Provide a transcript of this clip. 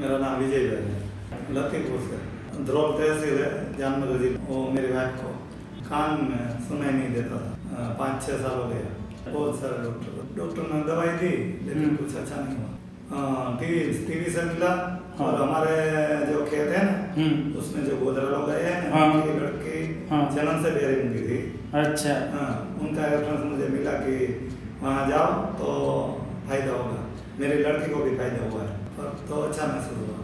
मेरा नाम विजय भाई है। लतीपुर से। ध्रोल तहसील है जानवर जिला। वो मेरी वाइफ को कान में सुनाई नहीं देता था। पाँच छः साल हो गया। बहुत सारे डॉक्टर डॉक्टर ने दवाई दी लेकिन। कुछ अच्छा नहीं हुआ। टीवी टीवी से मिला हाँ। और हमारे जो खेत है ना हम्म। उसमें जो गोदरा लोग गए हैं हाँ। उनकी लड़की हाँ। जन्म से बेरी उनकी थी। अच्छा। हाँ, उनका रेफरेंस मुझे मिला कि वहाँ जाओ तो मेरी लड़की को भी फ़ायदा हुआ है तो अच्छा महसूस हुआ।